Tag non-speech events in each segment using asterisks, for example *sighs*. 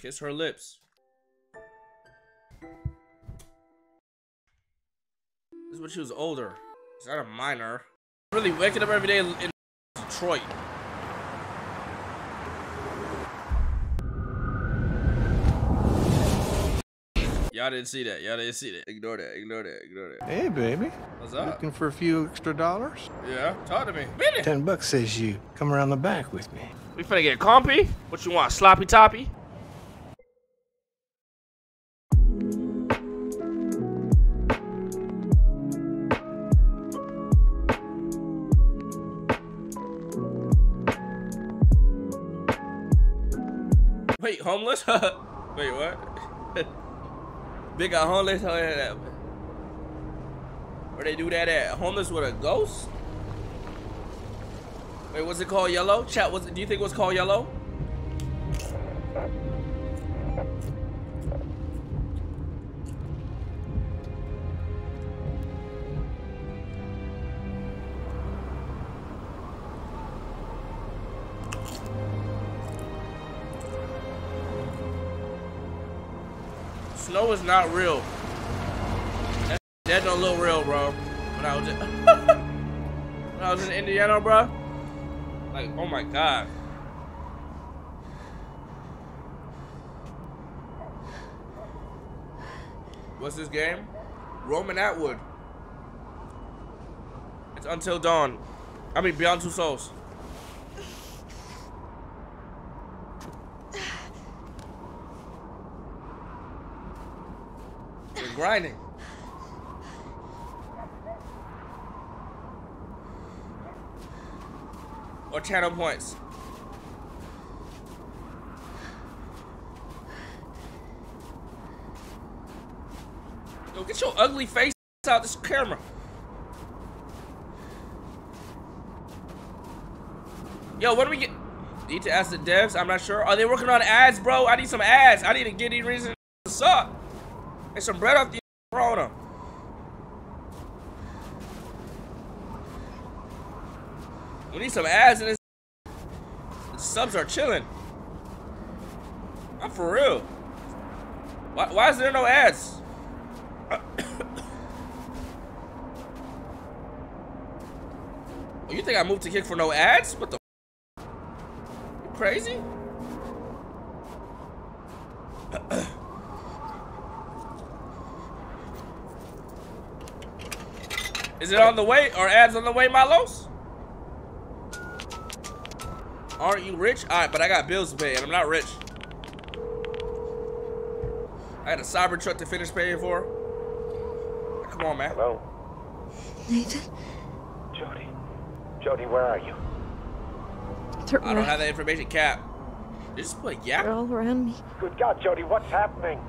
Kiss her lips. This is when she was older. She's not a minor. Really waking up every day in in Detroit. Y'all didn't see that. Y'all didn't see that. Ignore that. Ignore that. Ignore that. Hey, baby. What's up? Looking for a few extra dollars? Yeah, talk to me. Minute. Ten bucks says you come around the back with me. We finna get compy? What you want, sloppy toppy? Homeless? *laughs* Wait, what? *laughs* they got homeless? How did that? Where they do that at? Homeless with a ghost? Wait, what's it called? Yellow? Chat, was it, do you think it was called yellow? Not real. That, that don't look real, bro. When I was *laughs* when I was in Indiana, bro. Like, oh my god. What's this game? Roman Atwood. It's Until Dawn. I mean, Beyond Two Souls. Grinding. Or channel points. Yo, get your ugly face out this camera. Yo, what do we get? Need to ask the devs. I'm not sure. Are they working on ads, bro? I need some ads. I need to get any reason to suck. And some bread off the corona. We need some ads in this. The subs are chilling. I'm for real. Why, why is there no ads? *coughs* You think I moved to Kick for no ads? What the? You crazy? *coughs* Is it on the way? Are ads on the way, Milos? Aren't you rich? Alright, but I got bills to pay and I'm not rich. I had a cyber truck to finish paying for. Come on, man. Hello? Nathan, Jodie. Jodie, where are you? they're, I don't ar- have that information, Cap. They just put they're all around me. Good God, Jodie, what's happening?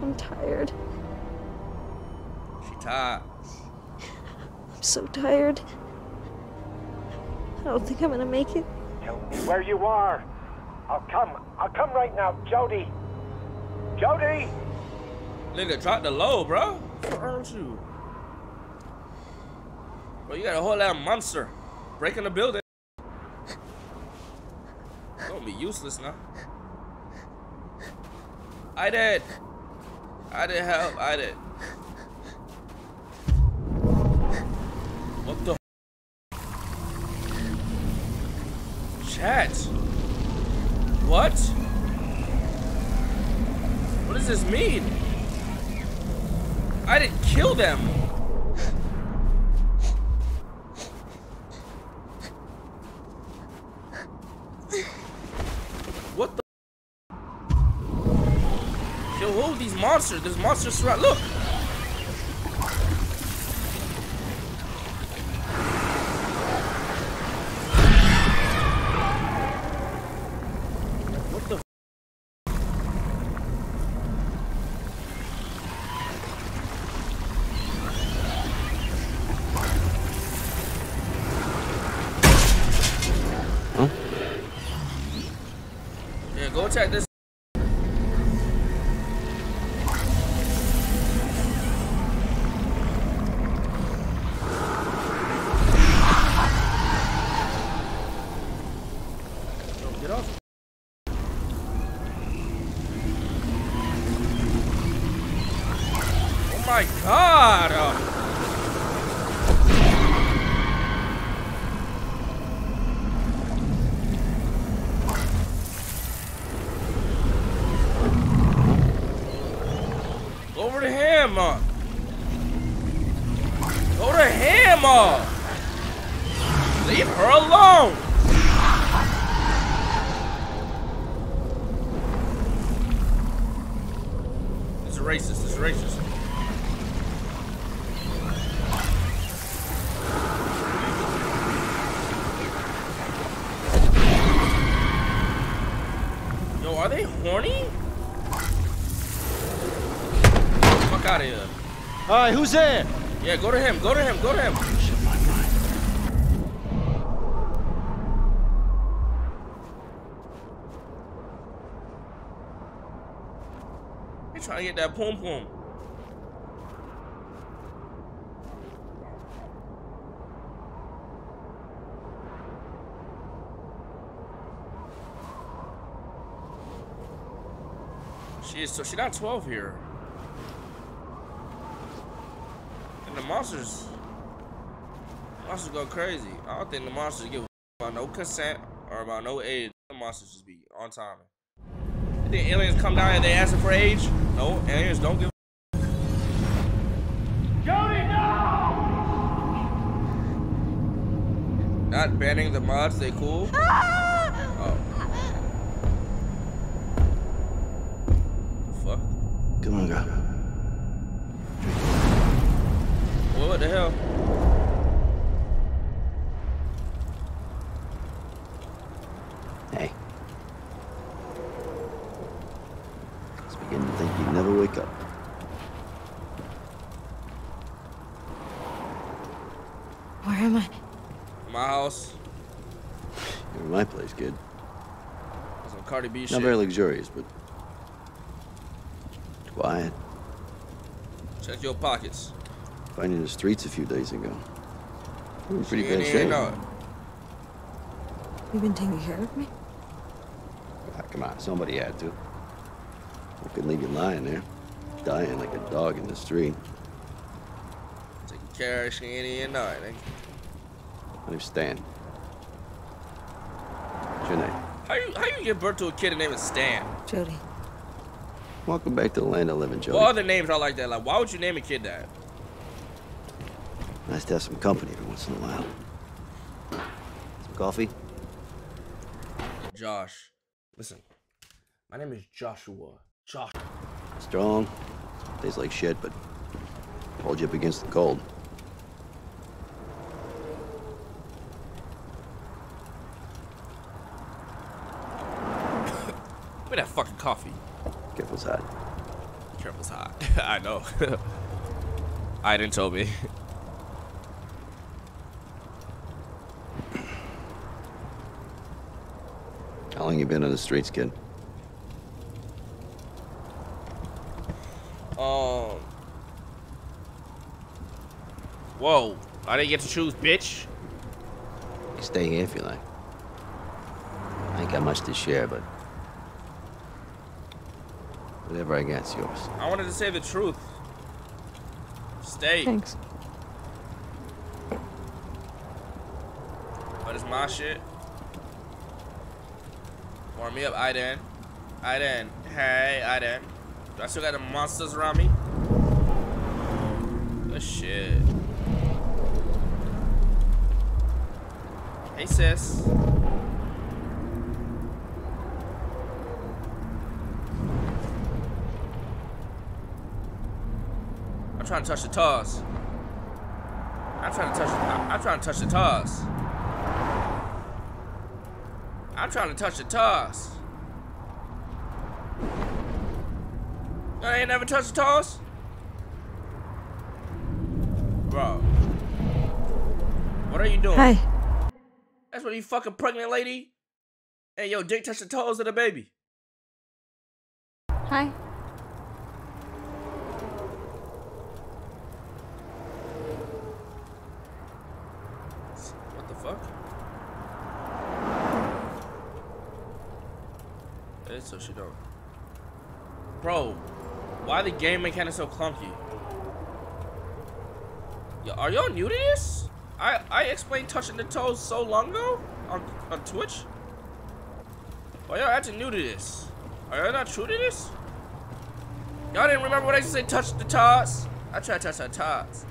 I'm tired. She tired. I'm so tired. I don't think I'm gonna make it. Tell me where you are. I'll come. I'll come right now, Jodie. Jodie! Nigga, drop the low, bro. What aren't you? Bro, you got a whole lot of monster breaking the building. Don't be useless now. I did. I did help. I did. Chat. What? What does this mean? I didn't kill them. What the? Yo, who are these monsters? There's monsters throughout. Look. Yeah, go trying to get that poom poom. She is so she's not 12 here. And the monsters monsters go crazy. I don't think the monsters give about no consent or about no age. The monsters just be on time. You think aliens come down and they asking for age? No, aliens don't give Jodie, no! Not banning the mods, they cool. *laughs* Oh. The fuck? Come on, girl. What the hell? Hey. I was beginning to think you'd never wake up. Where am I? My house. You're in my place, kid. Some Cardi B Not shit. very luxurious, but quiet. Check your pockets. Found you in the streets a few days ago. In pretty bad shape. You've been taking care of me? Ah, come on, somebody had to. I couldn't leave you lying there, dying like a dog in the street. Taking care of she ain't even know it. I understand. What's your name? How you how you give birth to a kid and name is Stan? Jodie. Welcome back to the land of living, Jodie. What other names are like that? Like why would you name a kid that? Nice to have some company every once in a while. Some coffee? Josh. Listen. My name is Joshua. Josh. Strong. Tastes like shit, but hold you up against the cold. Me that fucking coffee. Careful's hot. Careful's hot. *laughs* I know. *laughs* I didn't told me. How long you been on the streets, kid? Um. Whoa. I didn't get to choose, bitch. You stay here if you like. I ain't got much to share, but whatever I got's yours. I wanted to say the truth. Stay. Thanks. But it's my shit. Warm me up, Aiden. Aiden. Hey, Aiden. Do I still got the monsters around me? Good shit. Hey, sis. Trying to touch the toss. I'm trying to touch. I'm trying to touch the toss. I'm trying to touch the toss. I ain't never touched the toss? Bro. What are you doing? Hi. That's what you fucking pregnant lady? Hey, yo, dick touch the toes of the baby. Hi. What the fuck? It's so she don't. Bro, why the game mechanic so clunky? Y- Are y'all new to this? I I explained touching the toes so long ago on on Twitch. Why y'all acting new to this? Are y'all not true to this? Y'all didn't remember what I used to say touch the toes? I tried to touch the toes.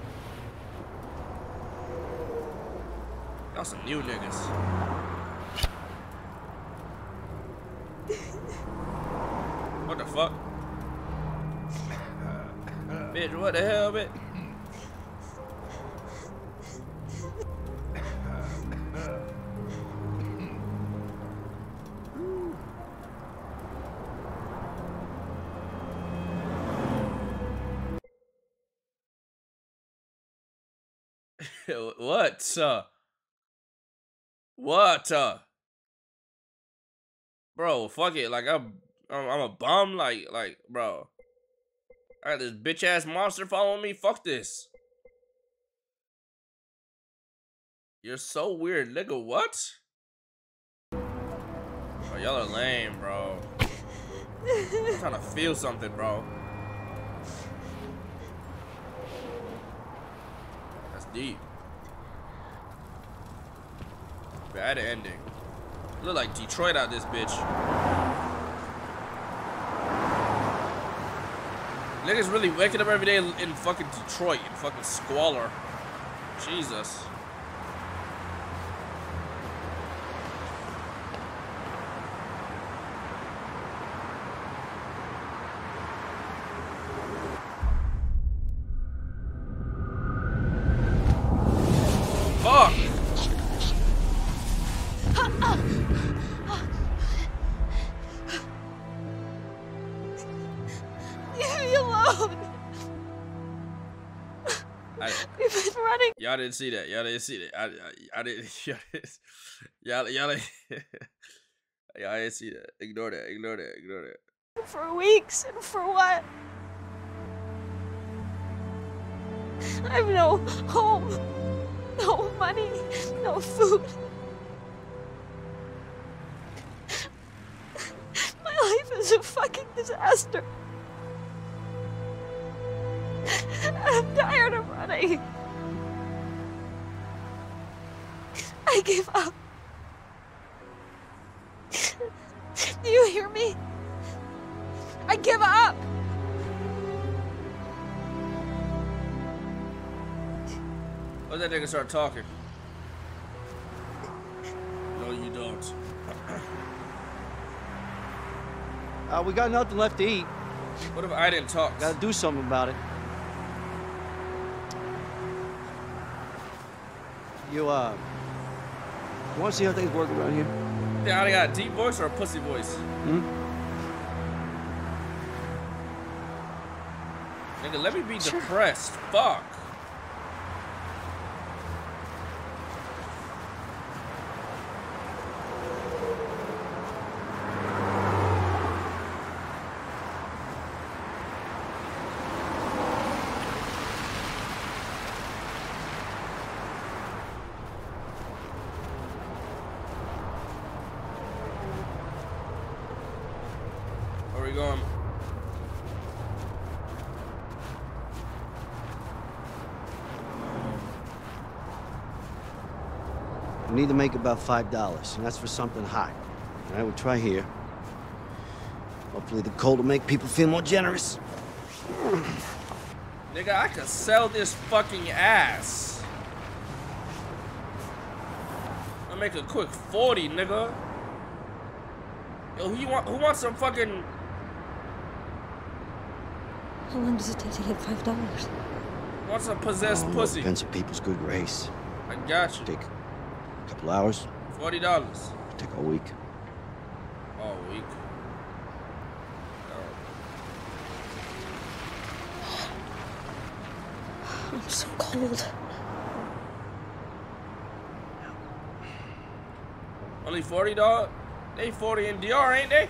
Y'all some new niggas. *laughs* What the fuck? Bitch, what the hell, bitch? *laughs* what? Uh, what? Uh, bro, fuck it. Like I'm, I'm, I'm a bum. Like, like, bro. I got this bitch ass monster following me. Fuck this. You're so weird, nigga. What? Bro, y'all are lame, bro. I'm trying to feel something, bro. That's deep. Bad ending. Look like Detroit out this bitch. Niggas really waking up every day in fucking Detroit in fucking squalor. Jesus. Didn't see that. Y'all didn't see that. I, I, I didn't. *laughs* Y'all, y'all, *laughs* y'all, y'all didn't see that. Ignore that. Ignore that. Ignore that. for weeks, and for what? I have no home, no money, no food. My life is a fucking disaster. I'm tired of running. I give up. Do you hear me? I give up. Let that nigga start talking. No, you don't. Uh, we got nothing left to eat. What if I didn't talk? Gotta do something about it. You, uh, you wanna see how things work around here? Yeah, I got a deep voice or a pussy voice? Hmm? Nigga, let me be depressed. Fuck. Where we going? We need to make about five dollars, and that's for something hot. All right, we'll try here. Hopefully, the cold will make people feel more generous. Nigga, I could sell this fucking ass. I'll make a quick 40, nigga. Yo, who you want who wants some fucking How long does it take to get five dollars? wants a possessed Oh, pussy? Depends on people's good grace. I got you. Take a couple hours, Forty dollars. take a week. All week. Oh. I'm so cold. Only 40 dog? They 40 in DR, ain't they?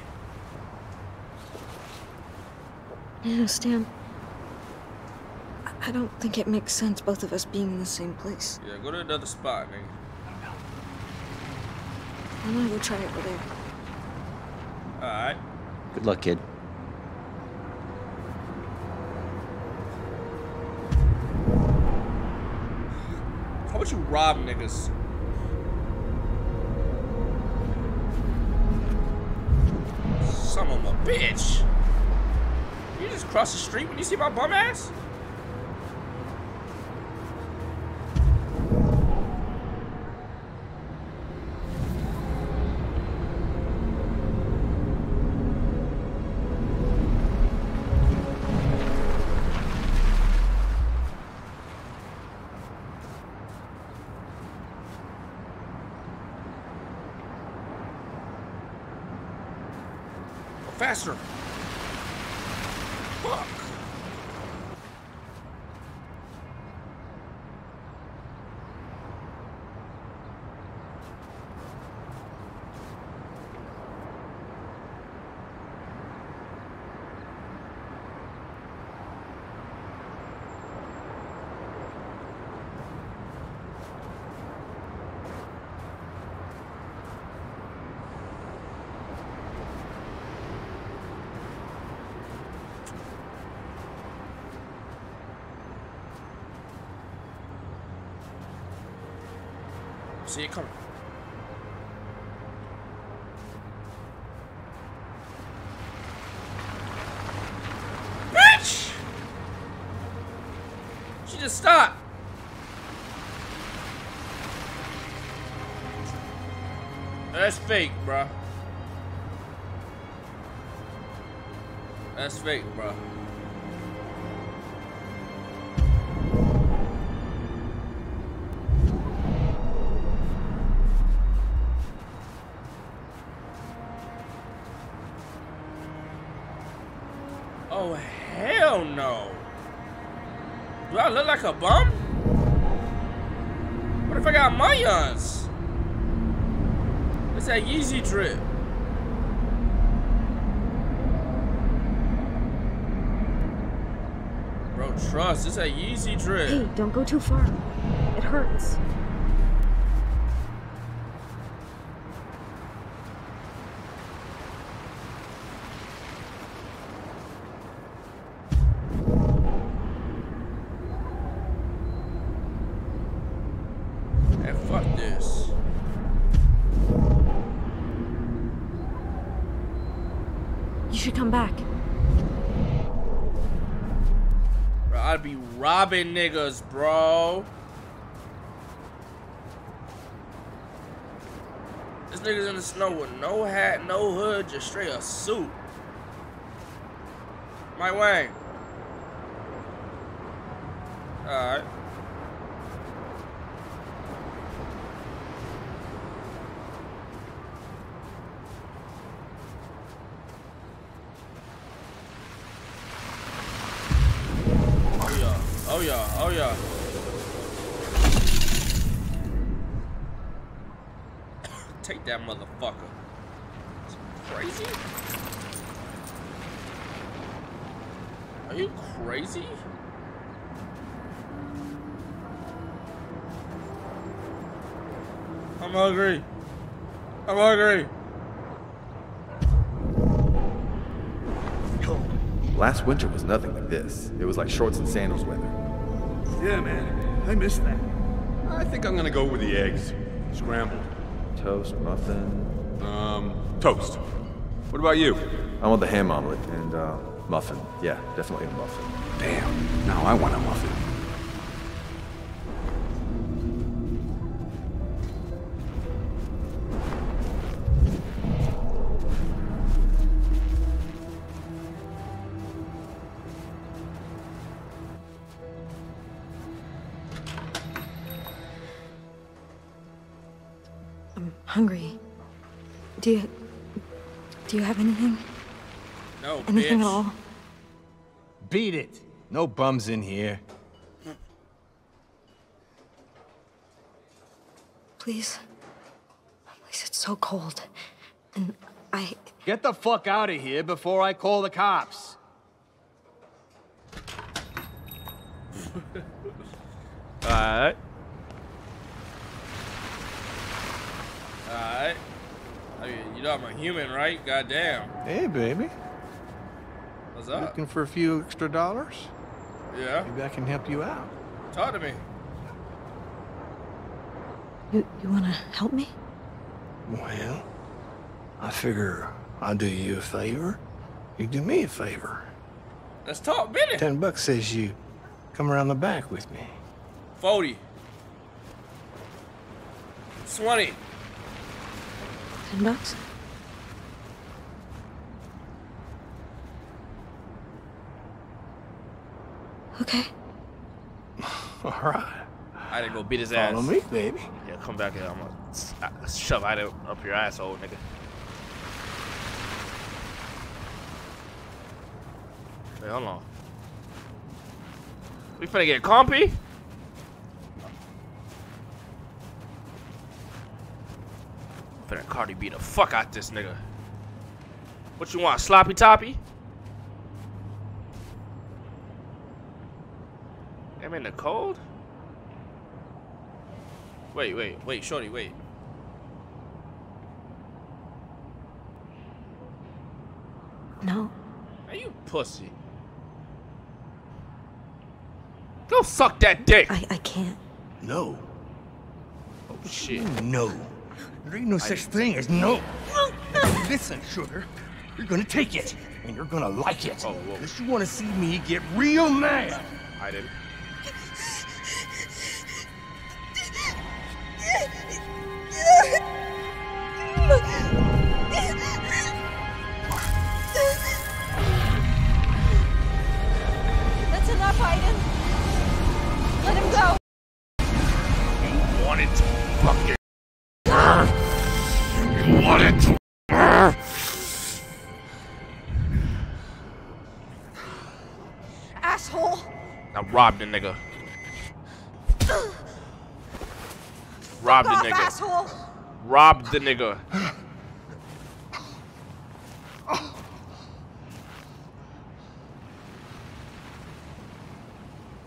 Yeah, Stan. I- I don't think it makes sense both of us being in the same place. Yeah, go to another spot, nigga. I'm gonna go try it over there. Alright. Good luck, kid. don't you rob niggas? Son of a bitch. You just cross the street when you see my bum ass? Faster. Fuck. See it coming. Bitch! She just stopped. That's fake, bruh. That's fake, bruh. Hey, don't go too far. It hurts. And fuck this. You should come back. Bro, I'd be robbing niggas, bro. This nigga's in the snow with no hat, no hood, just straight a suit. My way. Alright. Oh yeah, oh yeah, oh yeah. Take that motherfucker. Is he crazy? Are you crazy? I'm hungry. I'm hungry. Last winter was nothing like this. It was like shorts and sandals weather. Yeah, man. I miss that. I think I'm gonna go with the eggs. Scrambled. Toast, muffin. Um, toast. What about you? I want the ham omelet and uh, muffin. Yeah, definitely a muffin. Damn. Now I want a muffin. No bums in here. Please? Please, it's so cold. And I. Get the fuck out of here before I call the cops. *laughs* Alright. Alright. I mean, you know I'm a human, right? Goddamn. Hey, baby. What's up? Looking for a few extra dollars? Yeah. Maybe I can help you out. Talk to me. You, you wanna help me? Well, I figure I'll do you a favor. You do me a favor. Let's talk business. Ten bucks says you come around the back with me. 40. 20. Ten bucks? Okay. *sighs* All right. I didn't go beat his ass. Follow me, baby. Yeah, come back here. I'm gonna uh, shove it up your asshole, nigga. Wait, hold on. We finna get compy? Finna Cardi beat the fuck out this nigga. What you want, sloppy toppy? I'm in the cold? Wait, wait, wait, shorty, wait. No. Are you pussy? Go suck that dick. I, I can't. No. Oh shit. No. There ain't no such thing as no. Listen, sugar. You're gonna take it, and you're gonna like it. Oh, whoa. Unless you wanna see me get real mad. I didn't. You wanted to. Asshole. Now rob the nigga. Rob the nigga. asshole. Rob the nigga.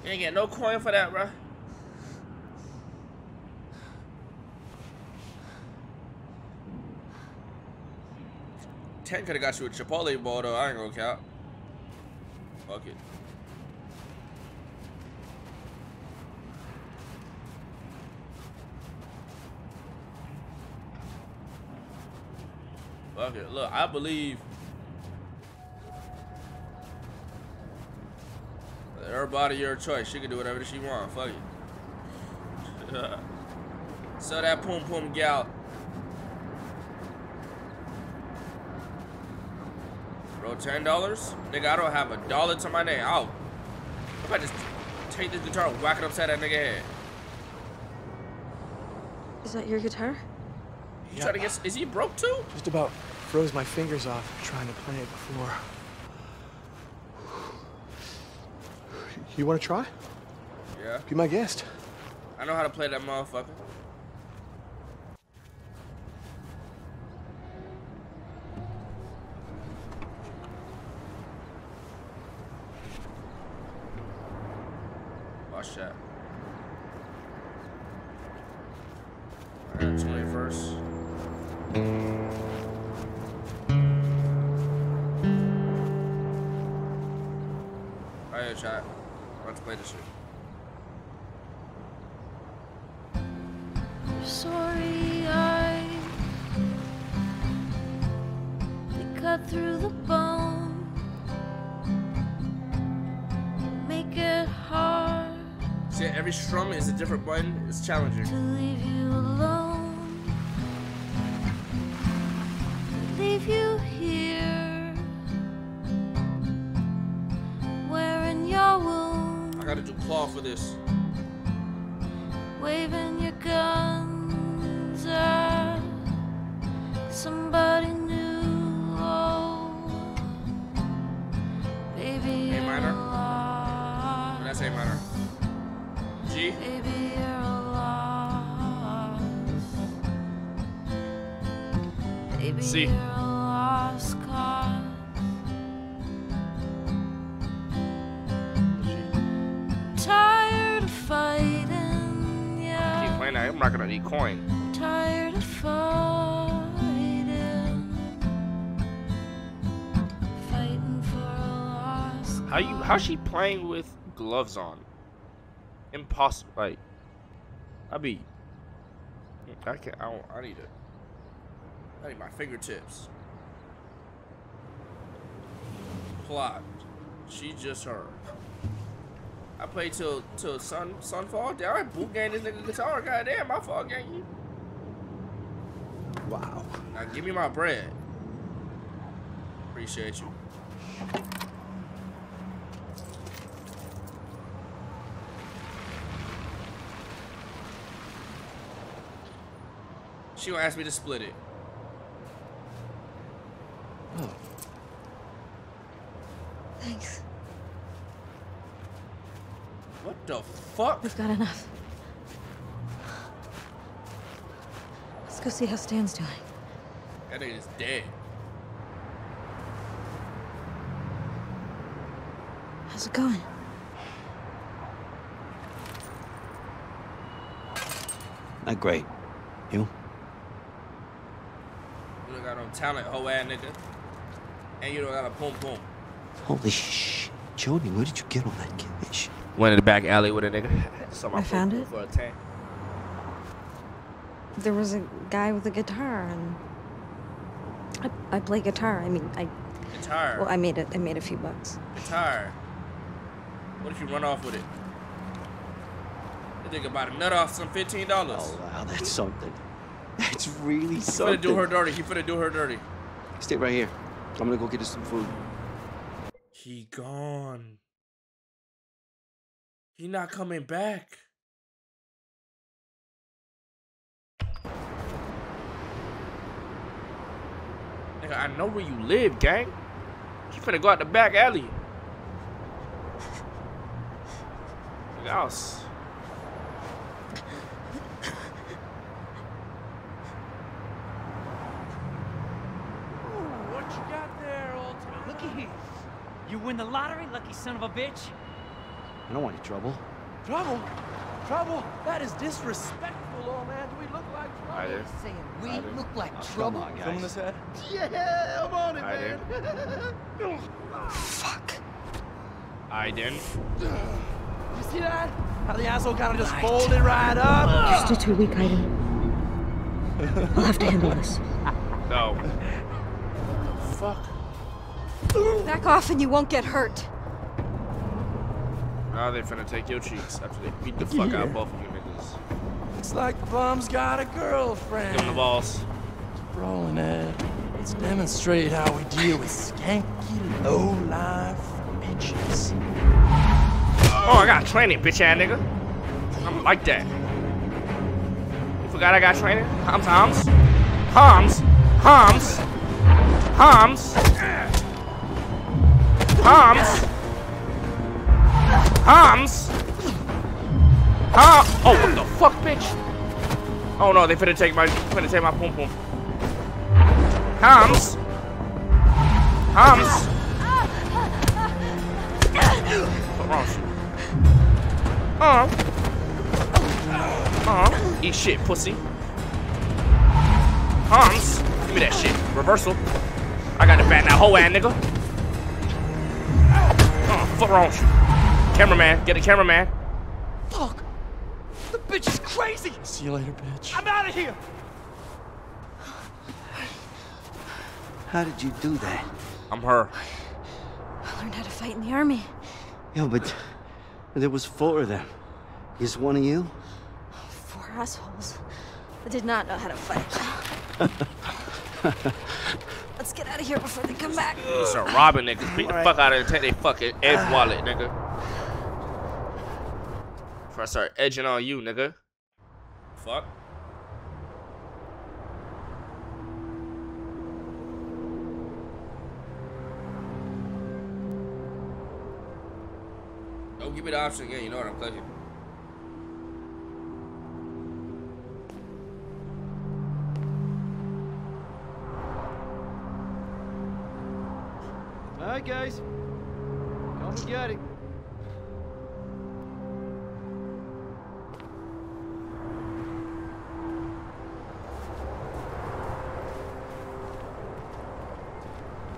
You ain't get no coin for that, bruh. Ten could have got you a Chipotle ball though. I ain't gonna count. Fuck it. Fuck it. Look, I believe her body, your choice. She can do whatever she want. Fuck it. *laughs* so that poom poom gal. Ten dollars? Nigga, I don't have a dollar to my name. I'll. If I just take this guitar and whack it upside that nigga head. Is that your guitar? You trying to get? Is he broke too? Just about froze my fingers off trying to play it before. You wanna try? Yeah. Be my guest. I know how to play that motherfucker. Is a different button. It's challenging. to leave you alone, leave you here, wearing your wound. I gotta do claw for this. waving your guns at somebody new. Oh, baby, A minor. That's A minor. Of fighting, yeah. Keep playing that. I'm not gonna need coin. Tired of fighting, fighting for a lost How you? How's she playing with gloves on? Impossible. Like, I be. I can't. I, don't, I need it. I need my fingertips. Plot. She just heard. I played till till sun sunfall. Damn, I boot gang this nigga guitar. Goddamn, my fault, gang you. Wow. Now give me my bread. Appreciate you. She gonna ask me to split it. Oh. Thanks. What the fuck? We've got enough. Let's go see how Stan's doing. That nigga is dead. How's it going? Not great. You? You don't got no talent, hoe ass nigga. And you don't got a pum pum. Holy sh! Jodie, where did you get all that cash? Went in the back alley with a nigga. Saw my I found it. For a tank. There was a guy with a guitar, and I, I play guitar. I mean, I Guitar. well, I made it. I made a few bucks. Guitar. What if you run off with it? The nigga about a nut off some fifteen dollars. Oh wow, that's something. That's really He something. finna do her dirty. He finna do her dirty. Stay right here. I'm gonna go get us some food. He gone. He not coming back. Nigga, I know where you live, gang. You finna go out the back alley. *laughs* Nigga, I was... What you got there, old timer? Looky here. You win the lottery, lucky son of a bitch? I don't want any trouble. Trouble? Trouble? That is disrespectful, old man. Do we look like trouble? I did. Saying we I did. look like Oh, come trouble? on, guys. Filming this head? Yeah, I'm on it, I man. *laughs* Fuck. I didn't. You see that? How the asshole kind of just folded right up? You're still too weak, Aiden. I'll have to handle this. No. Fuck. Back off, and you won't get hurt. Now they finna take your cheeks after they beat the fuck out of both of you niggas. Looks like bum's got a girlfriend. Give him the balls. Rolling Ed. Let's demonstrate how we deal with skanky, low-life bitches. Oh, I got training, bitch ass nigga. I'm like that. You forgot I got training? Hums, hums. Hums. Hums. Hums. Hums. Hums. Hum. Oh, what the fuck, bitch? Oh no, they finna take my, finna take my pum pum. Hums. What's wrong you? Uh. Uh. Eat shit, pussy. Hans. Give me that shit. Reversal. I got the bat now. Whole ass nigga. Uh, fuck wrong with you? Cameraman. Get the cameraman. Fuck! The bitch is crazy! See you later, bitch. I'm out of here! How did you do that? I'm her. I learned how to fight in the army. Yeah, but there was four of them. Is one of you? Four assholes. I did not know how to fight. *laughs* *laughs* Let's get out of here before they come back. Start robbing niggas. Beat the fuck out of them. Take their fucking edge *sighs* wallet, nigga. Before I start edging on you, nigga. Fuck. Don't give me the option again. You know what I'm clicking. All right, guys. Come and get it.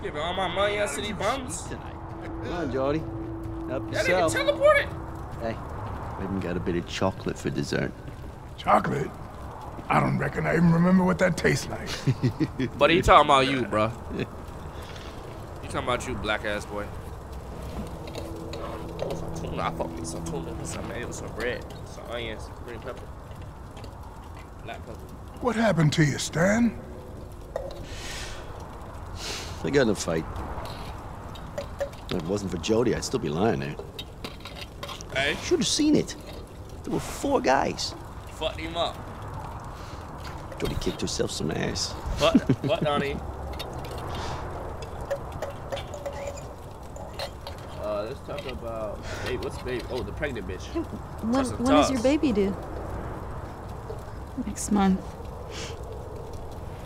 Giving all my money out to these bums. Tonight. Come on, Jodie. Help That nigga yourself. teleported. Hey, we even got a bit of chocolate for dessert. Chocolate? I don't reckon I even remember what that tastes like. *laughs* But he talking about you, bro. *laughs* He talking about you, black ass boy. Some tuna. I fuck me some tuna some mayo, some bread, some onions, green pepper, black pepper. What happened to you, Stan? I got in a fight. If it wasn't for Jodie, I'd still be lying there. Hey, Should have seen it. There were four guys. fucked him up. Jodie kicked herself some ass. What? *laughs* What, Donnie? Let's talk about. Hey, what's baby? Oh, the pregnant bitch. When, Trust when does your baby due? Next month.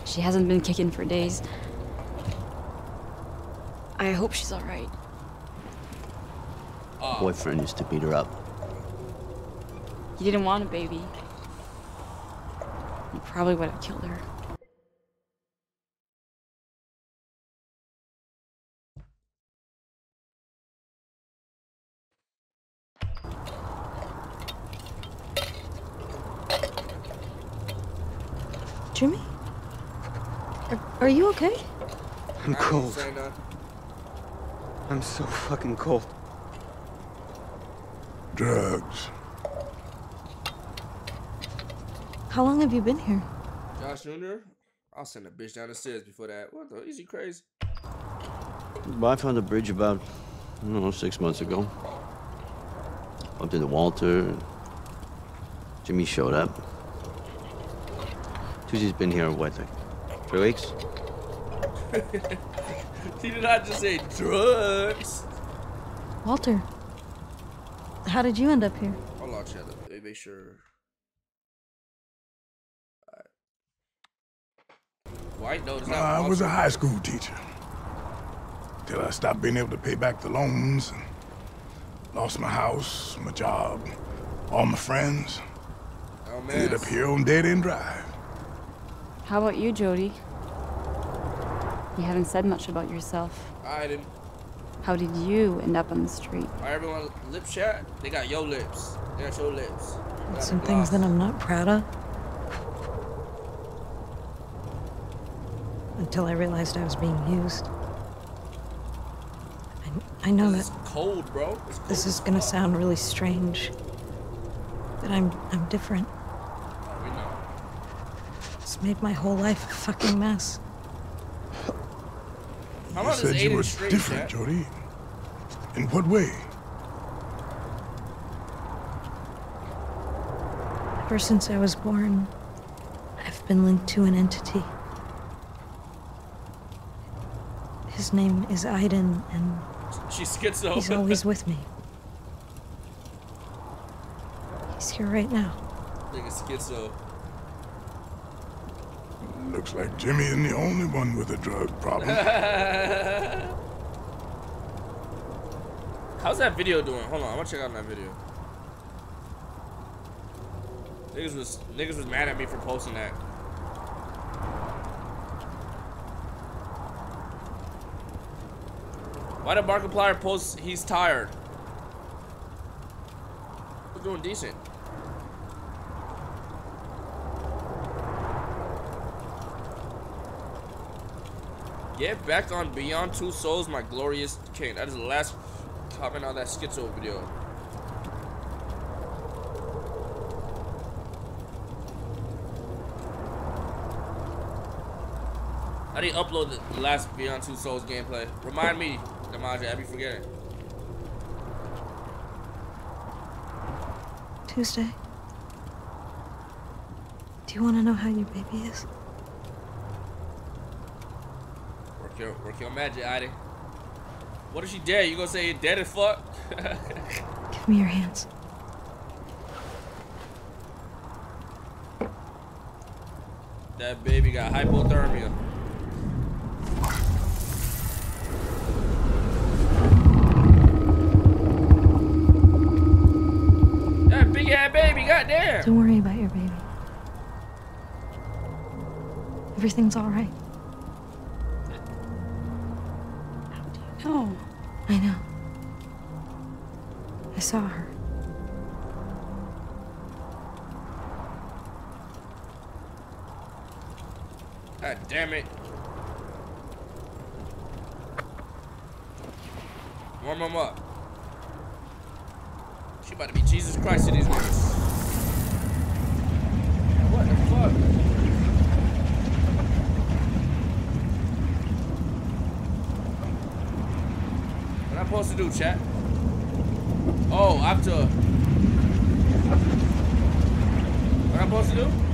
She hasn't been kicking for days. I hope she's alright. Ah. Boyfriend used to beat her up. He didn't want a baby. He probably would have killed her. Jimmy? Are, are you okay? I'm cold. Say nothing. I'm so fucking cold. Drugs. How long have you been here? Josh Jr. I'll send a bitch down the stairs before that. What the? Is he crazy? Well, I found the bridge about, I don't know, six months ago. Bumped into Walter. and Jimmy showed up. Tuesday's been here, what, like three weeks? *laughs* he did not just say drugs. Walter. How did you end up here? Hold on, chat. Let me make sure. Alright. White? No, it's not. I was a high school teacher. Till I stopped being able to pay back the loans and lost my house, my job, all my friends. Oh, Ended man. up here on Dead End Drive. How about you, Jodie? You haven't said much about yourself. I didn't. How did you end up on the street? Alright, everyone, lip chat. They got your lips. They got your lips. Got Some things that. I'm not proud of. Until I realized I was being used. I, I know that It's cold, bro. It's cold. this is gonna sound really strange. But I'm I'm different. Oh, we know. It's made my whole life a fucking mess. How You said you were straight, different, chat? Jodie. In what way? Ever since I was born, I've been linked to an entity. His name is Aiden, and She's schizo. he's always with me. *laughs* He's here right now. Nigga schizo. Looks like Jimmy isn't the only one with a drug problem. *laughs* How's that video doing? Hold on, I'm gonna check out that video. Niggas was niggas was mad at me for posting that. Why did Markiplier post he's tired? We're doing decent. Get back on Beyond Two Souls, my glorious king. That is the last comment on that schizo video. I didn't upload the last Beyond Two Souls gameplay. Remind me, Damaja, I be forgetting. Tuesday. Do you want to know how your baby is? Work your, work your magic, Adi. What if she dead? You gonna say it dead as fuck? *laughs* Give me your hands. that baby got hypothermia. That big ass baby, goddamn. Don't worry about your baby. Everything's all right. God damn it. Warm them up. She about to be Jesus Christ in these niggas. What the fuck? What am I supposed to do, chat? Oh, I have to. What am I supposed to do?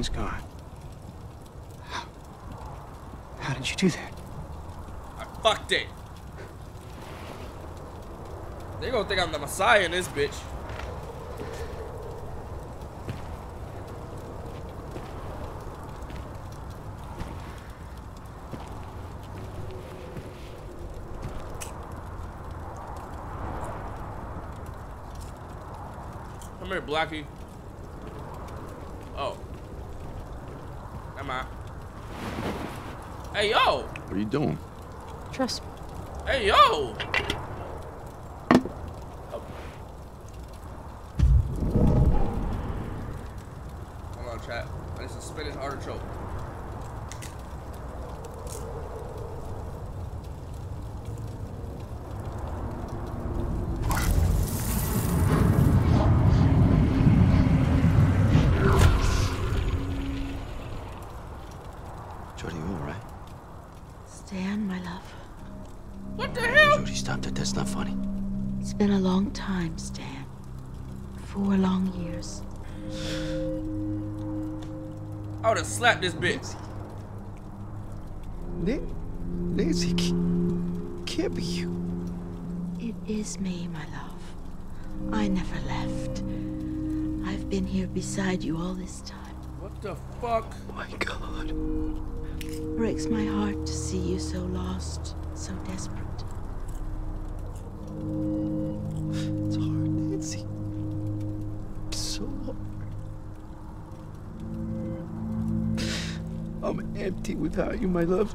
Pain's gone. How, how did you do that? I fucked it. They gonna think I'm the Messiah in this bitch. Come here, Blackie. Oh. Am I? Hey, yo! What are you doing? Trust me. Hey, yo! I would've slapped this bitch. Nancy, can't, can't be you. It is me, my love. I never left. I've been here beside you all this time. What the fuck? Oh my God. It Breaks my heart to see you so lost, so desperate. Empty without you, my love.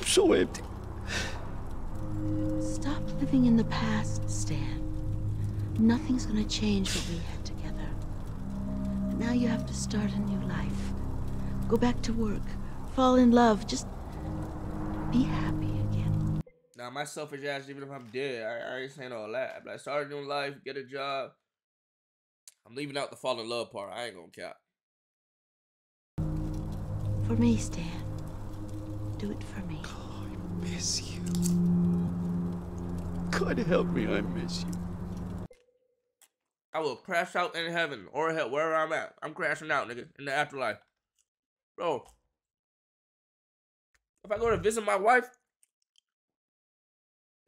I'm so empty. Stop living in the past, Stan. Nothing's gonna change what we had together. But now you have to start a new life. Go back to work. Fall in love. Just be happy again. Now, my selfish ass, even if I'm dead, I, I ain't saying all that. But I'm start a new life, get a job. I'm leaving out the fall in love part. I ain't gonna cap. For me, Stan. Do it for me. I miss you. God help me, I miss you. I will crash out in heaven or hell, wherever I'm at. I'm crashing out, nigga, in the afterlife. Bro. if I go to visit my wife,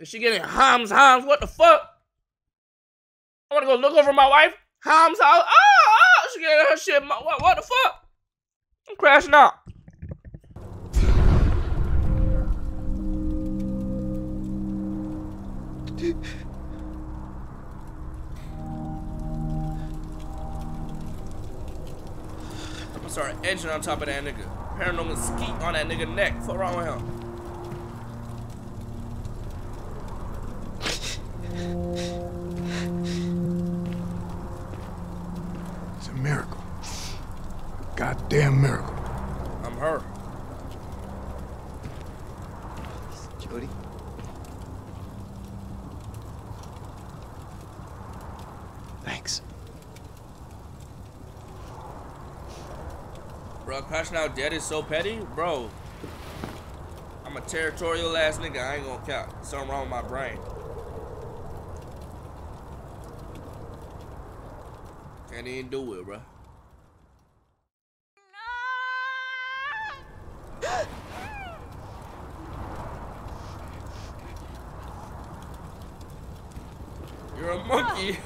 is she getting hams hams? What the fuck? I want to go look over my wife. Hams house. Ah, ah, she getting her shit. What, what the fuck? I'm crashing out. I'm gonna start edging on top of that nigga. Paranormal skeet on that nigga neck. What's wrong with him? It's a miracle. A goddamn miracle. I'm her. Jodie? Thanks. Bro, crashing out dead is so petty? Bro, I'm a territorial ass nigga. I ain't gonna count. Something wrong with my brain. Can't even do it, bro. You're a monkey.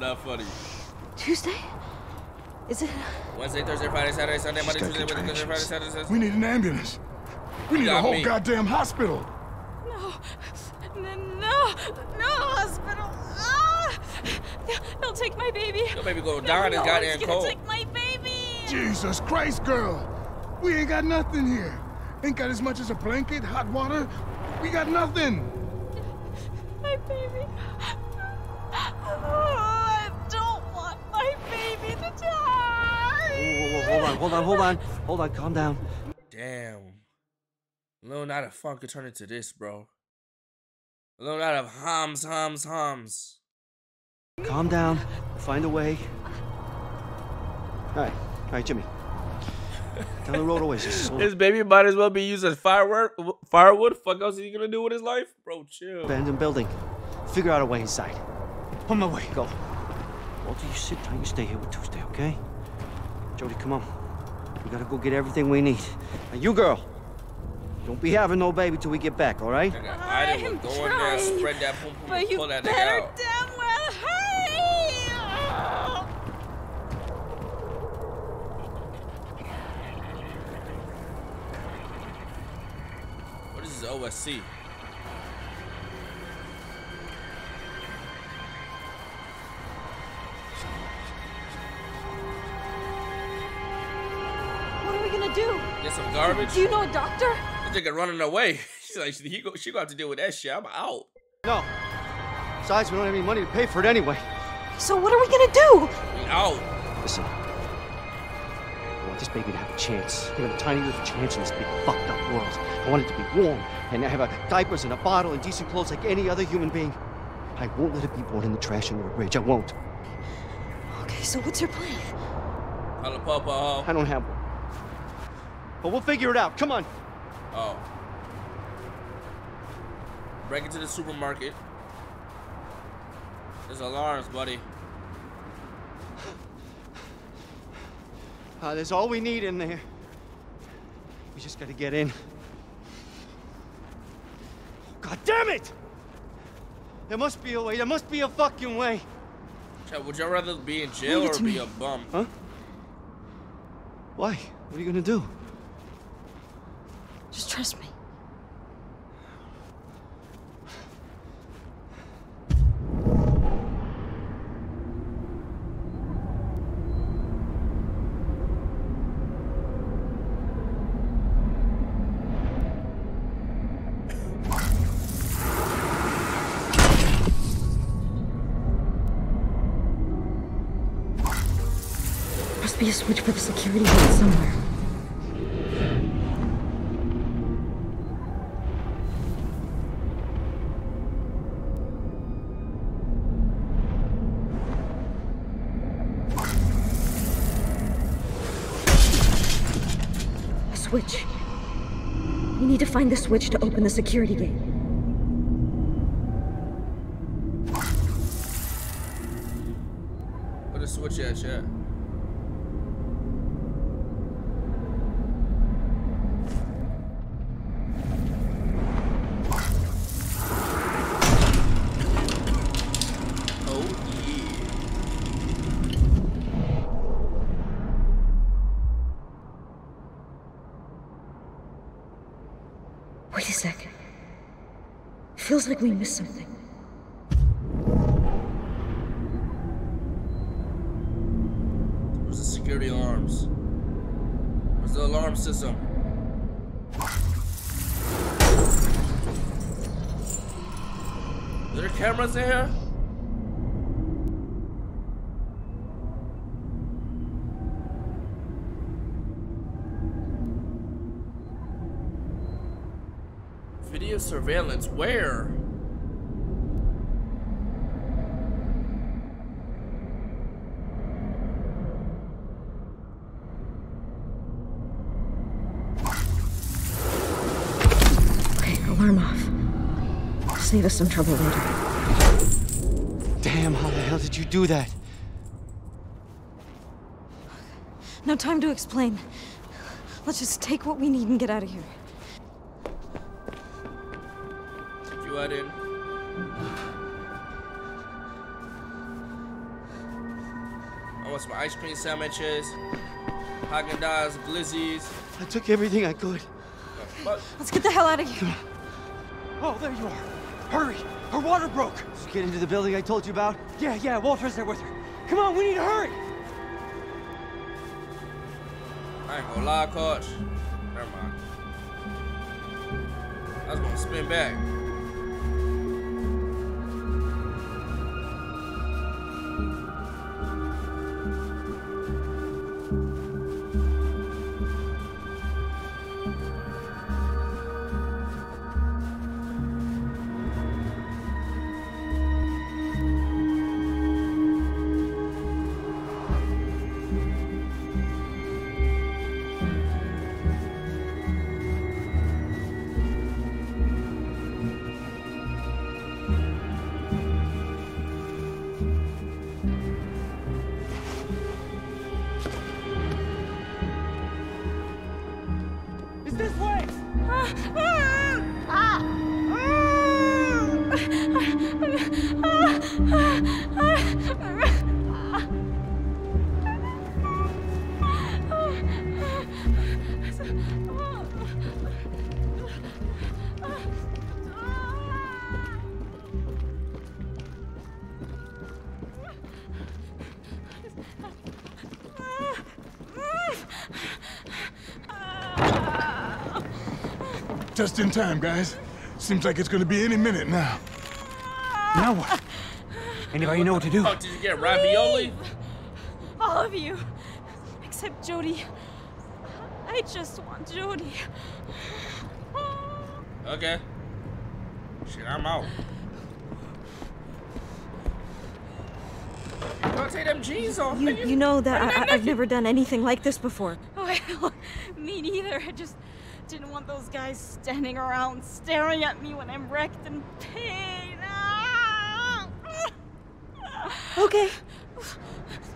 Not funny. Tuesday? Is it? Wednesday, Thursday, Friday, Saturday, Sunday, Monday, Tuesday, Wednesday, Thursday, Friday, Saturday, Sunday. We need an ambulance. We need a whole me. goddamn hospital. No, N- no, no hospital. Ah! They'll take my baby. Your baby gonna die in this goddamn it's gonna cold. take my baby. Jesus Christ, girl. We ain't got nothing here. Ain't got as much as a blanket, hot water. We got nothing. My baby. On, hold on, hold on. Hold on, calm down. Damn. Lil Night of Funk could turn into this, bro. Lil Night of Hums, Hums, Hums. Calm down. Find a way. All right, all right, Jimmy. Down the road always. Just slow *laughs* His baby might as well be used as firework, firewood. Fuck else is he gonna do with his life? Bro, chill. abandoned building. Figure out a way inside. On my way. Go. Walter, you sit tight. You stay here with Tuesday, okay? Jodie, come on. We gotta go get everything we need. And you, girl, don't be having no baby till we get back, all right? I didn't go in there and trying, spread that pum pum But and you pull that better nigga out. damn well hurry. Oh. What is this OSC? Gonna do? Get some garbage? Do you know a doctor? This nigga running away. *laughs* She's like, he go, she got to deal with that shit. I'm out. No. Besides, we don't have any money to pay for it anyway. So what are we gonna do? We out. Listen. I want this baby to have a chance. Even a tiny little chance in this big fucked up world. I want it to be warm and have a diapers and a bottle and decent clothes like any other human being. I won't let it be born in the trash under a bridge. I won't. Okay, so what's your plan? Call a papa. I don't have one. But we'll figure it out. Come on. Oh. Break into the supermarket. There's alarms, buddy. Uh, there's all we need in there. We just gotta get in. God damn it! There must be a way. There must be a fucking way. Chad, would you rather be in jail or be me. a bum? Huh? Why? What are you gonna do? Just trust me. Must be a switch for the security gate somewhere. Switch. We need to find the switch to open the security gate. Put a switch at, Chad. Feels like we missed something. Where's the security alarms? Where's the alarm system? Are there cameras in here? Video surveillance, where? Okay, alarm off. Save us some trouble later. Damn, how the hell did you do that? No time to explain. Let's just take what we need and get out of here. You are in. I want some ice cream sandwiches, Haagen Dazs, Glizzies. I took everything I could. But Let's get the hell out of here. Oh, there you are. Hurry! Her water broke! Just get into the building I told you about? Yeah, yeah, Walter's there with her. Come on, we need to hurry! I ain't gonna lie, coach. Never mind. I was gonna spin back. Just in time, guys. Seems like it's gonna be any minute now. Now what? Anybody know what to do? Oh, did you get ravioli? All of you. Except Jodie. I just want Jodie. Okay. Shit, I'm out. Don't take them jeans off. You, nigga. you know that I, I've never done anything like this before. Oh, *laughs* well, me neither. I just didn't want those guys standing around staring at me when I'm wrecked in pain. Ah! Okay.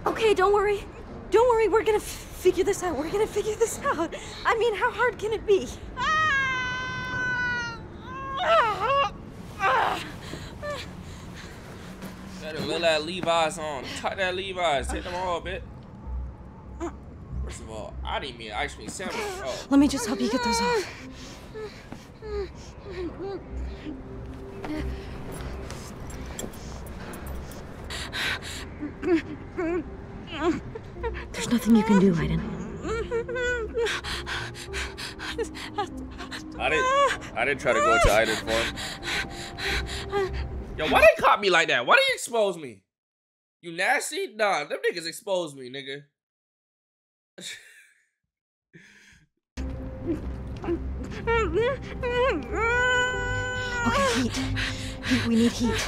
Okay, don't worry. Don't worry, we're gonna f- figure this out. We're gonna figure this out. I mean, how hard can it be? Got a little that Levi's on. Tuck that Levi's. Take them all, bit. First of all, I didn't mean ice cream sandwich. Oh. Let me just help you get those off. There's nothing you can do, Aiden. I didn't. I didn't try to go to Aiden for him. Yo, why they caught me like that? Why they expose me? You nasty? Nah, them niggas exposed me, nigga. Oh, okay, heat. Heat, we need heat.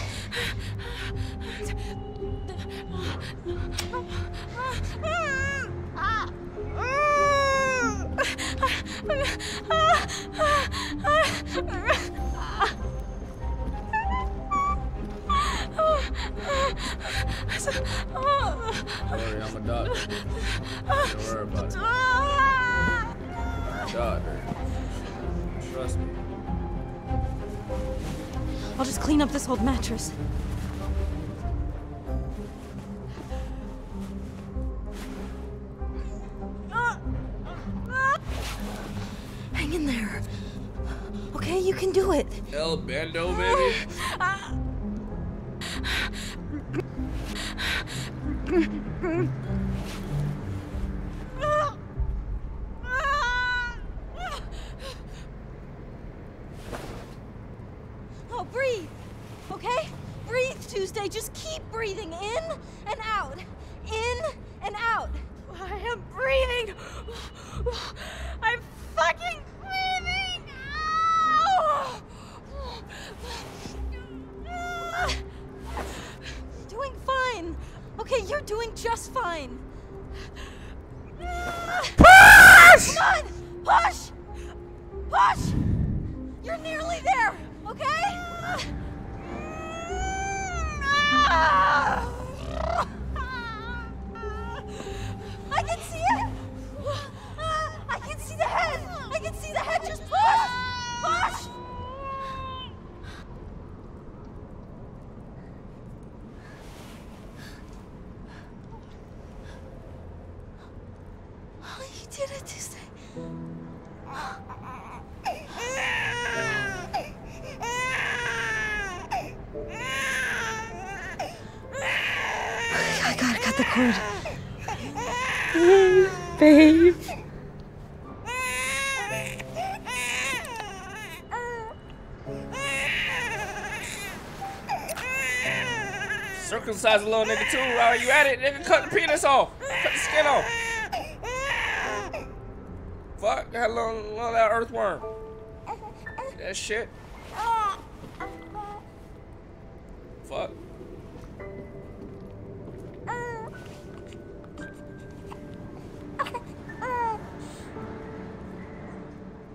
*laughs* Sorry, I'm a doctor. Don't worry about it. Doctor. Trust me. I'll just clean up this old mattress. Hang in there. Okay, you can do it. El Bando, baby. Ah, Grr, grr, grr. Circumcise a little nigga too. While you at it, nigga, cut the penis off. Cut the skin off. Fuck, that little, little that earthworm. That shit. Fuck.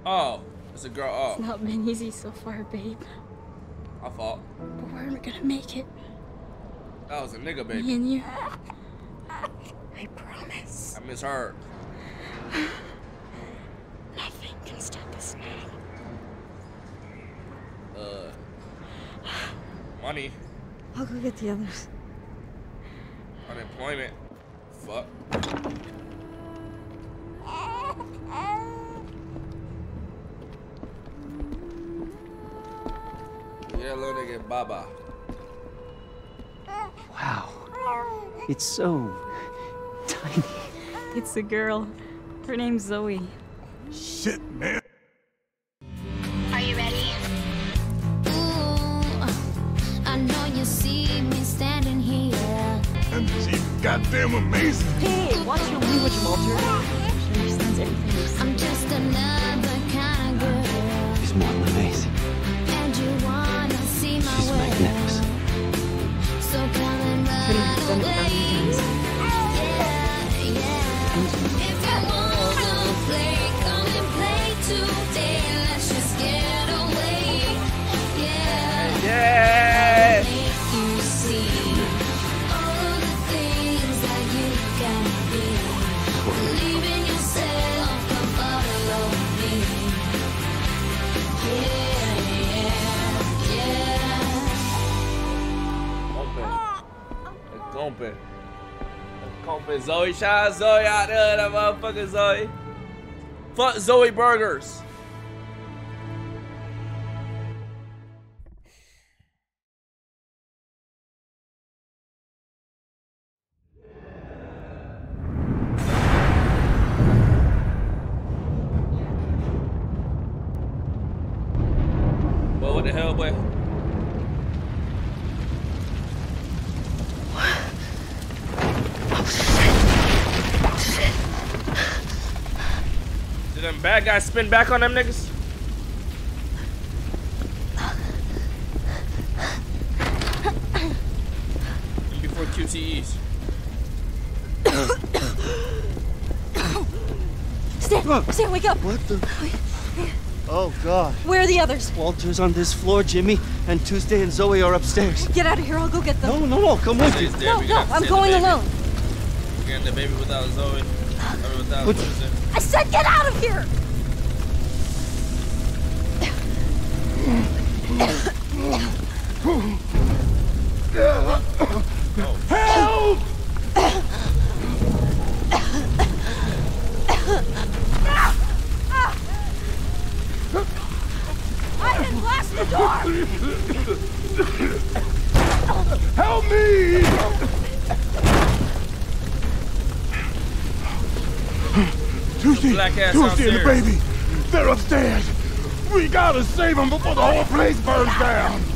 Oh, it's a girl. Oh. It's not been easy so far, babe. my fault. But we're gonna make it. That was a nigga, Me baby. and you. I promise. I misheard. Nothing can stop us now. Uh, money, I'll go get the others. unemployment. Fuck. Yeah, little nigga, Baba. Wow. It's so tiny. It's a girl. Her name's Zoe. Shit, man. Are you ready? Ooh, I know you see me standing here. And she's goddamn amazing. Hey, watch your language, Walter. Shout out Zoe out there. That motherfucker Zoe. Fuck Zoe Burgers. Them bad guys spin back on them niggas? Before QTEs. Stan, Stan, wake up. What the? Oh, God. Where are the others? Walter's on this floor, Jimmy, and Tuesday and Zoe are upstairs. Get out of here. I'll go get them. No, no, no, come with me. Tuesday, No, no, I'm going alone. We Getting the baby without Zoe. I mean, without What- I said get out of here. Help! Blast the door! Help me! Tuesday and the baby, they're upstairs. We gotta save them before the whole place burns down.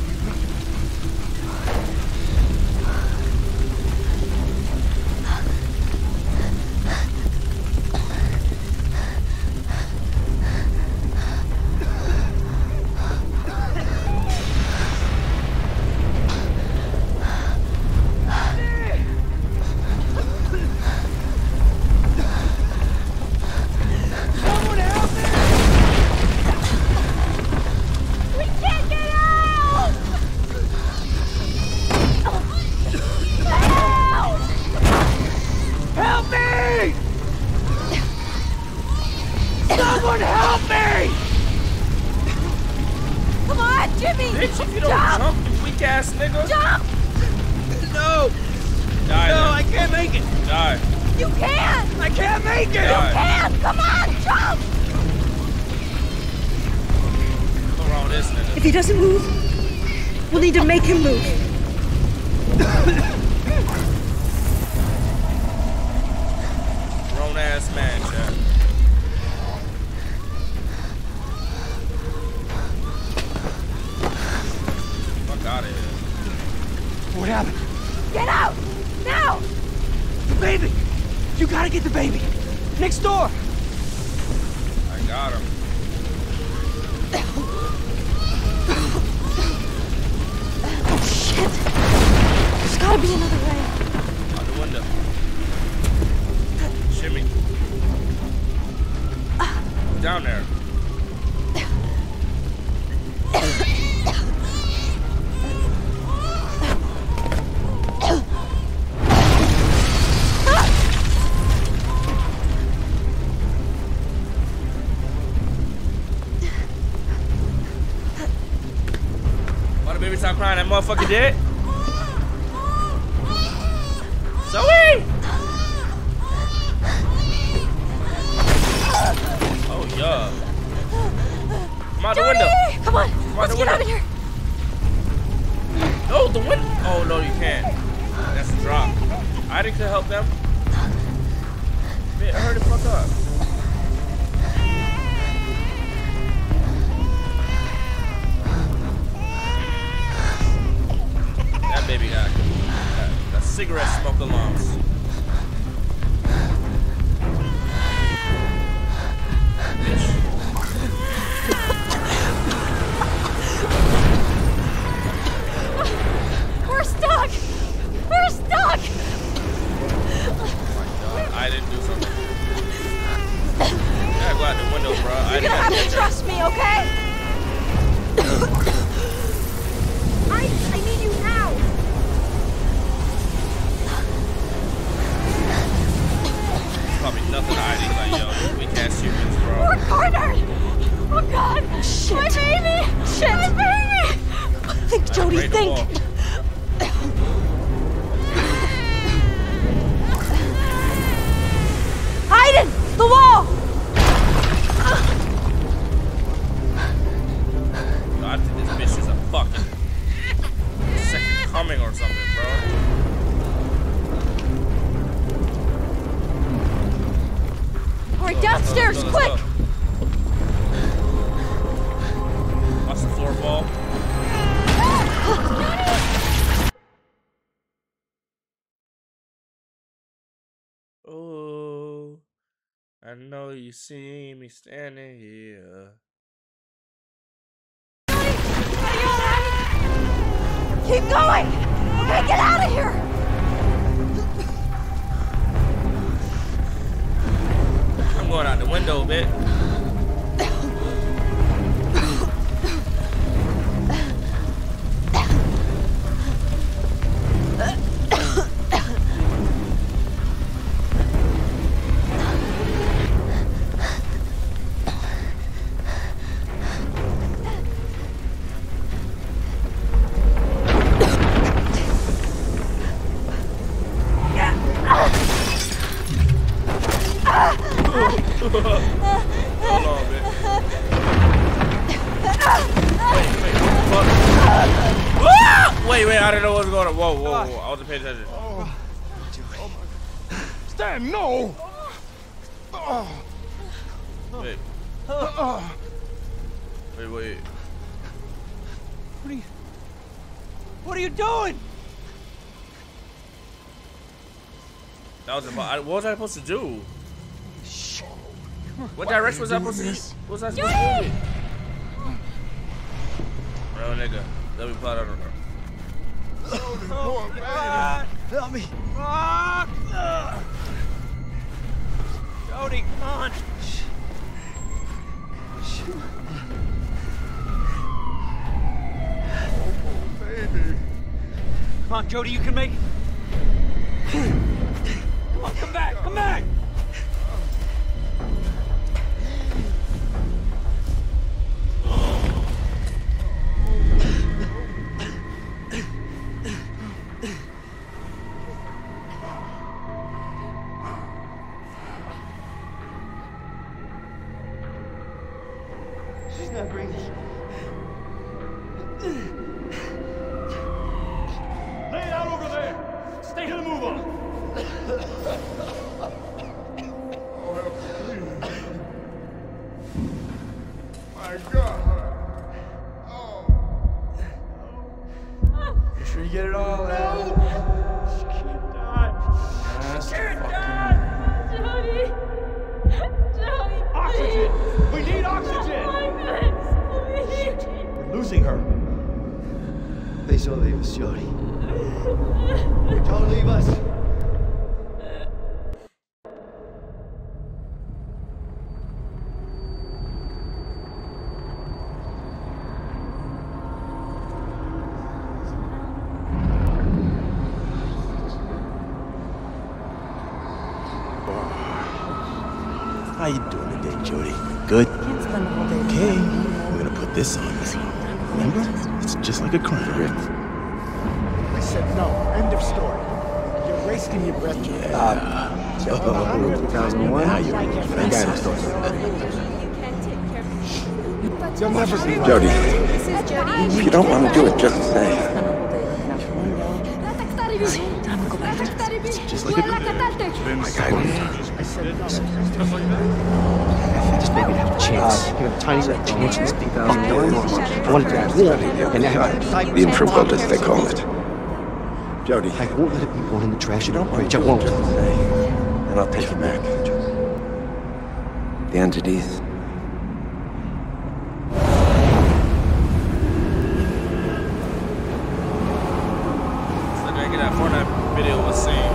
fuck out of here. What happened? Get out! Now! The baby! You gotta get the baby! Next door! I got him. oh shit! There's gotta be another way. Out the window. Shimmy. Ah. Down there. motherfucker dead. I know you see me standing here. Keep going! Okay, get out of here! I'm going out the window, bitch. What was I supposed to do? What direction was I supposed to this? What was I supposed to do? Bro, nigga. Let me plot on her. Oh, God. Help me. Ah. Jodie, come on. Baby. Come on, Jodie, you can make it. Come on, come back, come back. Like a crime. I said no. End of story. You're wasting your breath, Joe. Uh, oh, 2001. Now you're I making can't friends. fix this. You'll never be Jodie, if you don't want to do it, just say. Just like a Like I would. I said no. Just maybe have a chance. Give him a tiny little chance in this 2001. I want to do it. And I have The infraworld, as they call it. Jodie. I won't let it be born in the trash of the bridge. I won't. And I'll take you back. The entities. So nigga, that Fortnite video was seen,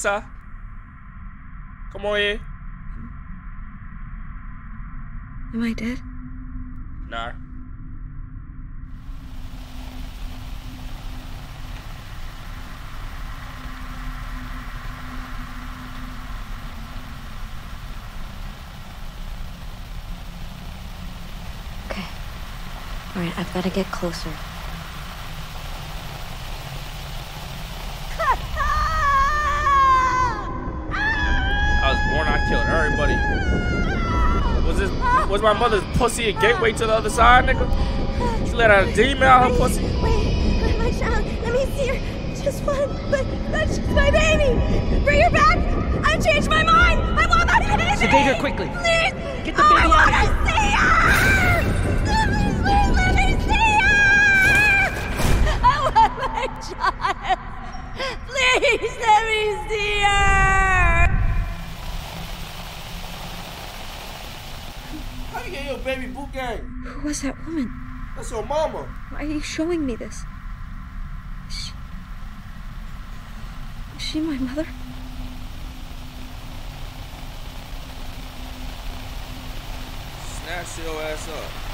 Kisa? Come on here. Am I dead? Nah. Okay. All right, I've got to get closer. I was born, I killed everybody. Was this was my mother's pussy a gateway to the other side, nigga? She let out a demon out her pussy. Wait, my child. Let me see her. Just one, but that's my baby. Bring her back. I've changed my mind. I want my baby. Sedate her quickly. Please. Get the oh, baby I out want of here. to see her. Please let me see her. I oh, want *laughs* my child. Please let me see her. How you get your baby boot gang? Who was that woman? That's your mama. Why are you showing me this? Is she, is she my mother? Snatch your ass up.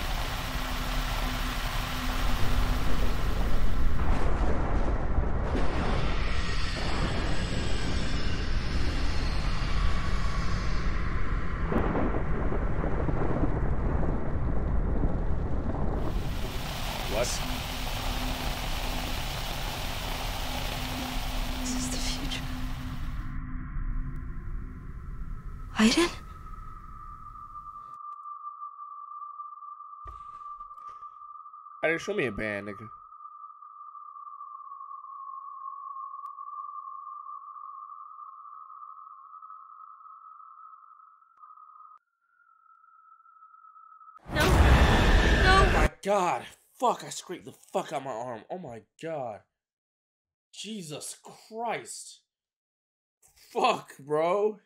What? This is Aiden? I didn't show me a band, nigga. No. No. Oh my god. Fuck, I scraped the fuck out my arm. Oh my god. Jesus Christ. Fuck, bro.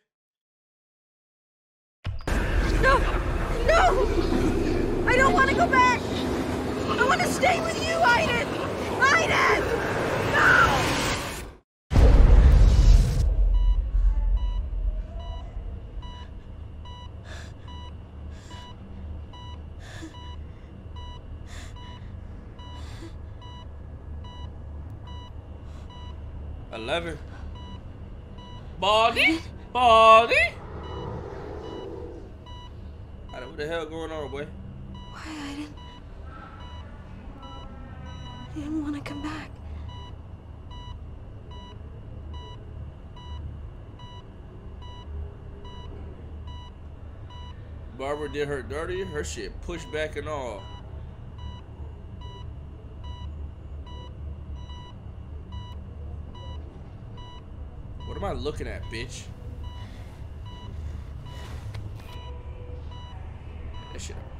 No! No! I don't want to go back! I want to stay with you, Aiden! Aiden! No! Eleven. Baldy? Baldy? I what the hell going on, boy. Why, Aiden? I didn't want to come back. Barbara did her dirty, her shit pushed back and all. What am I looking at, bitch? Shit.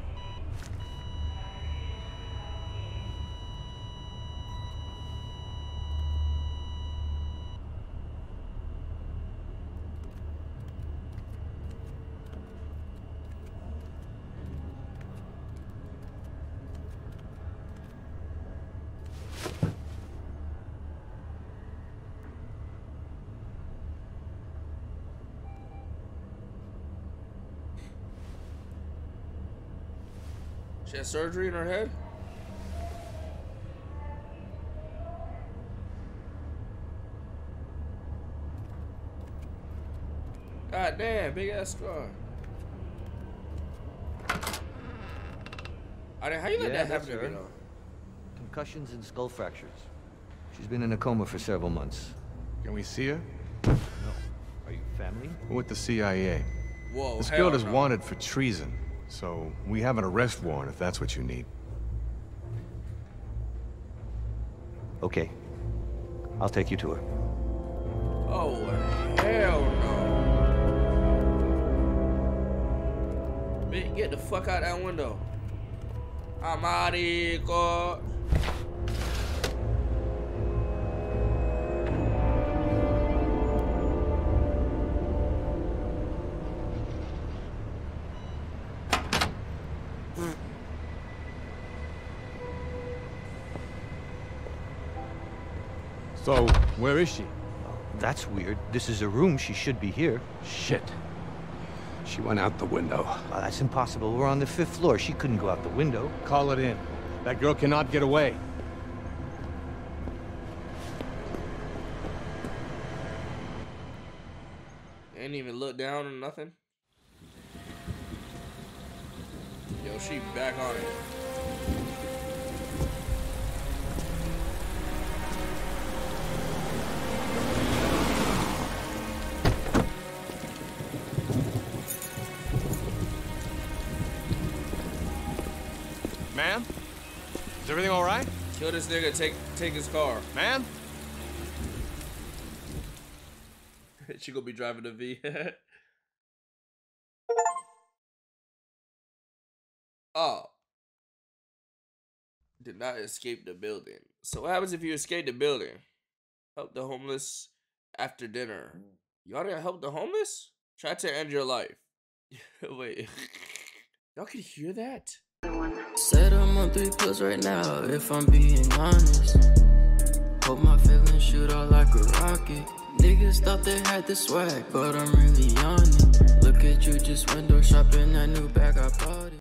She surgery in her head? God damn, big ass scar. I didn't, how you let Yeah, that happen to me her. Concussions and skull fractures. She's been in a coma for several months. Can we see her? No. Are you family? We're with the CIA. Whoa, This girl is no. wanted for treason, so we have an arrest warrant if that's what you need. Okay. I'll take you to her. Oh, hell no. Bitch, get the fuck out that window. I'm out here, God. Where is she? That's weird. This is a room. She should be here. Shit. She went out the window. Well, that's impossible. We're on the fifth floor. She couldn't go out the window. Call it in. That girl cannot get away. Ain't even look down or nothing. Yo, she back on it. Kill this nigga, take take his car. Man. *laughs* she gonna be driving the V. *laughs* oh. Did not escape the building. So what happens if you escape the building? Help the homeless after dinner. You ought to help the homeless? Try to end your life. *laughs* Wait. Y'all can hear that? Said I'm on three pills right now, if I'm being honest. Hope my feelings shoot out like a rocket. Niggas thought they had the swag, but I'm really on it. Look at you just window shopping that new bag I bought.